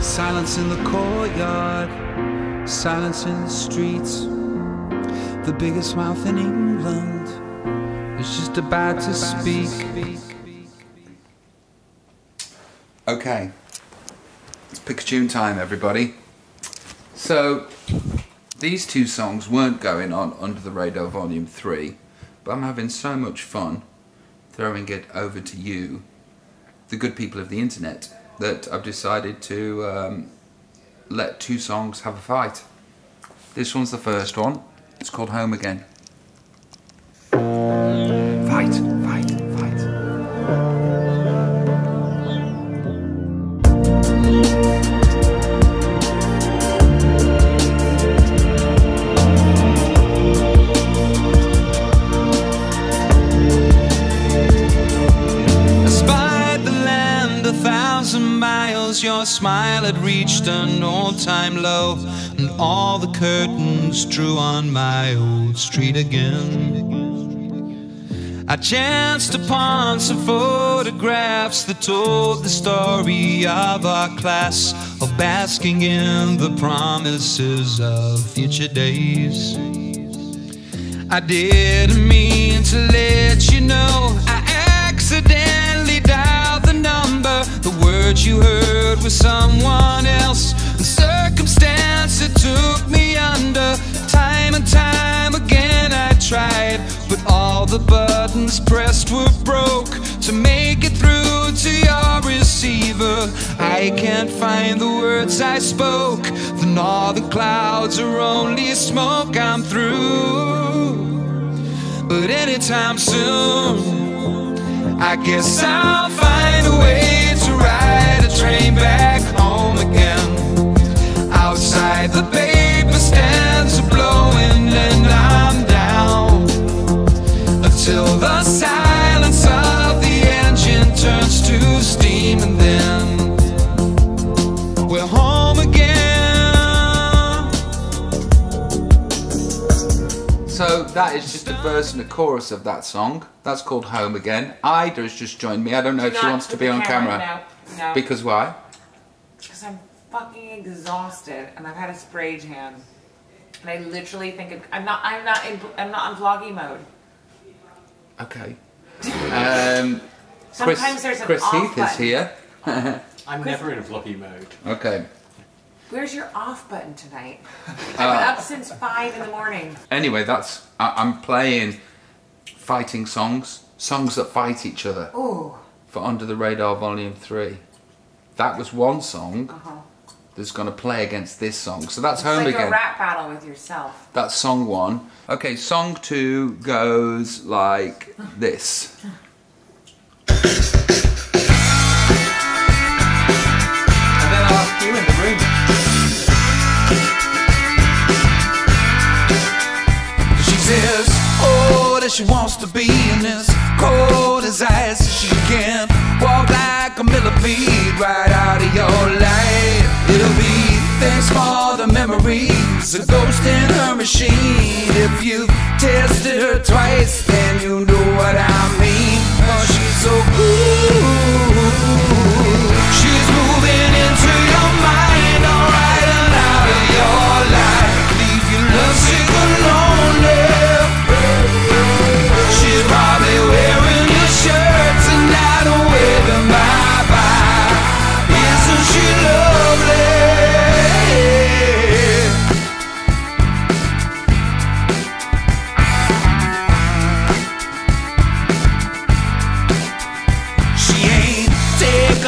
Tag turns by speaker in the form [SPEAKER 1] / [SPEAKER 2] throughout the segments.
[SPEAKER 1] Silence in the courtyard, silence in the streets. The biggest mouth in England is just about to speak. Okay, it's pick a tune time, everybody. So, these two songs weren't going on Under the Radar Volume 3, but I'm having so much fun throwing it over to you, the good people of the internet, that I've decided to um, let two songs have a fight. This one's the first one. It's called Home Again. Fight, miles. Your smile had reached an all-time low, and all the curtains drew on my old street again. I chanced upon some photographs that told the story of our class, of basking in the promises of future days. I didn't mean words you heard was someone else. And circumstance that took me under. Time and time again I tried, but all the buttons pressed were broke to make it through to your receiver. I can't find the words I spoke. The northern clouds are only smoke. I'm through. But anytime soon, I guess I'll find Outside the paper stands are blowing and I'm down until the silence of the engine turns to steam and then we're home again. So that is just a verse and a chorus of that song. That's called Home Again. Ayda has just joined me. I don't know if she wants to be on camera.
[SPEAKER 2] No, no.
[SPEAKER 1] Because why?
[SPEAKER 2] Because I'm fucking exhausted and I've had a spray tan. And I literally think it, I'm not. I'm not. In, I'm not on vloggy mode.
[SPEAKER 1] Okay. Um, Chris,
[SPEAKER 2] Sometimes there's an
[SPEAKER 1] Chris
[SPEAKER 2] off
[SPEAKER 1] Heath is here.
[SPEAKER 3] I'm never in vloggy mode.
[SPEAKER 1] Okay.
[SPEAKER 2] Where's your off button tonight? I've
[SPEAKER 1] Uh,
[SPEAKER 2] been up since five in the morning.
[SPEAKER 1] Anyway, that's I, I'm playing fighting songs, songs that fight each other
[SPEAKER 2] Ooh.
[SPEAKER 1] for Under the Radar Volume Three. That was one song
[SPEAKER 2] Uh-huh.
[SPEAKER 1] That's going to play against this song. So that's
[SPEAKER 2] It's
[SPEAKER 1] Home
[SPEAKER 2] like
[SPEAKER 1] Again.
[SPEAKER 2] a rap battle with yourself.
[SPEAKER 1] That's song one. Okay, song two goes like this. And then I'll ask you in the room. She says, oh, that she wants to be memories, a ghost in her machine. If you've tested her twice, then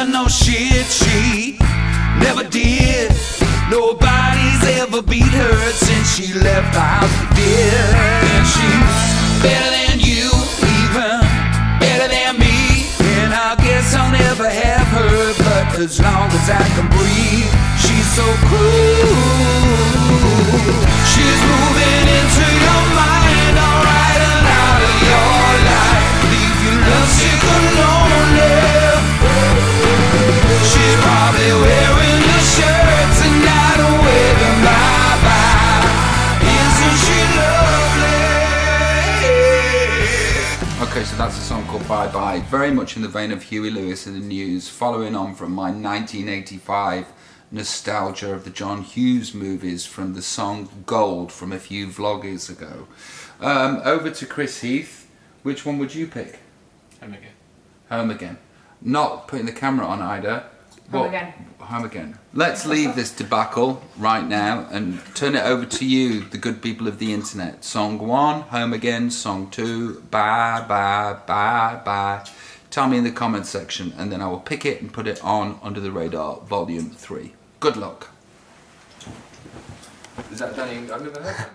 [SPEAKER 1] taking no shit, she never did. Nobody's ever beat her since she left the house. And she's better than you, even better than me. And I guess I'll never have her, but as long as I can breathe, she's so cool. Okay, so that's a song called Bye Bye. Very much in the vein of Huey Lewis and the News, following on from my 1985 nostalgia of the John Hughes movies from the song Gold from a few vloggers ago. Um, over to Chris Heath. Which one would you pick?
[SPEAKER 3] Home again.
[SPEAKER 1] Home again. Not putting the camera on Ayda.
[SPEAKER 2] Home again.
[SPEAKER 1] Home again. Let's leave this debacle right now and turn it over to you, the good people of the internet. Song one, home again. Song two, bye, bye, bye, bye. Tell me in the comment section and then I will pick it and put it on Under the Radar Volume 3. Good luck.
[SPEAKER 4] Is that Danny? I've never heard that.